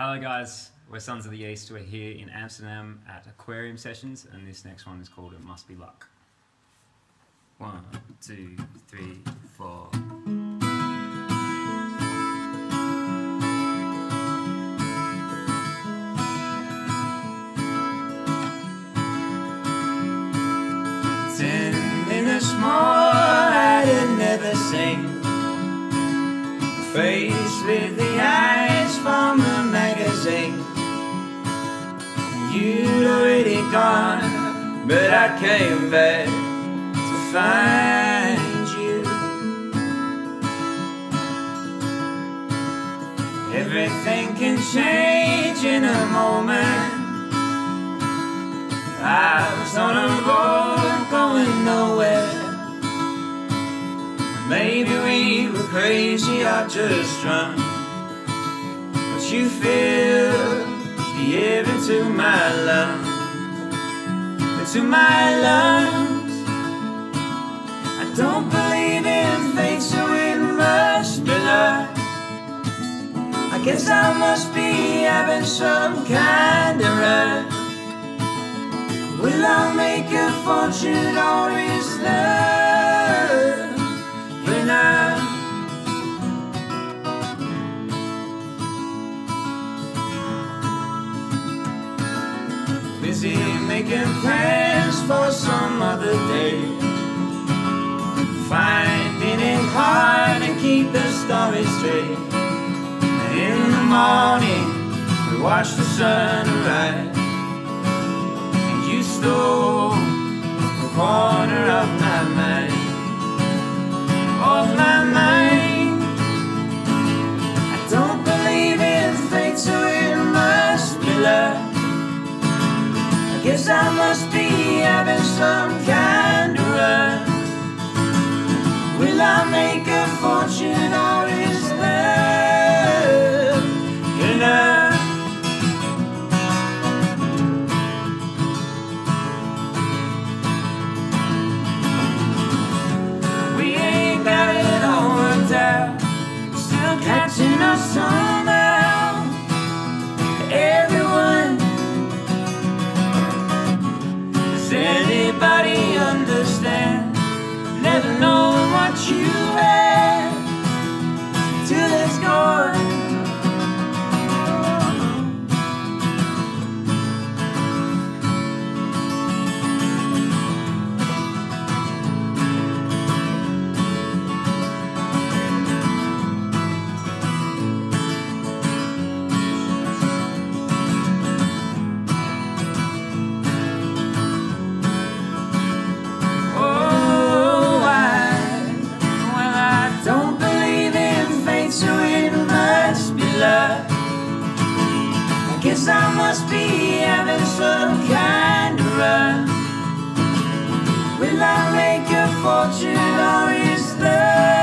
Hello, guys. We're Sons of the East. We're here in Amsterdam at Aquarium Sessions, and this next one is called It Must Be Luck. One, two, three, four. Ten minutes more, I'd never seen face with the eyes from magazine. You'd already gone, but I came back to find you. Everything can change in a moment. I was on a road going nowhere. Maybe we were crazy or just drunk. But you air into my lungs, into my lungs. I don't believe in fate, so it must be luck. I guess I must be having some kind of rush. Will I make a fortune or Busy making plans for some other day. Finding it hard to keep the story straight. And in the morning, we watch the sun rise And you stole a guess I must be having some kind of run. Will I make a fortune or is love enough? We ain't got it all worked out. Still catching us somehow. Never know what you had must be having some kind of run. Will I make a fortune or is there?